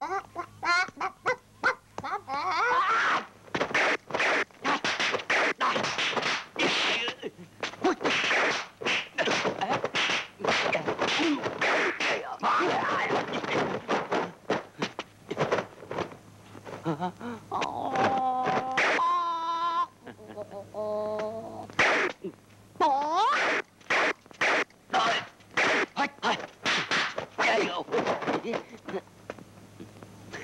はいはい。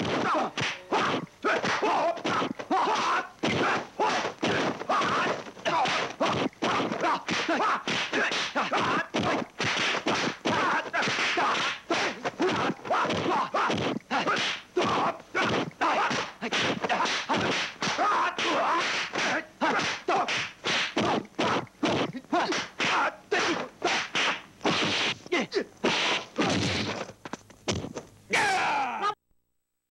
炸炸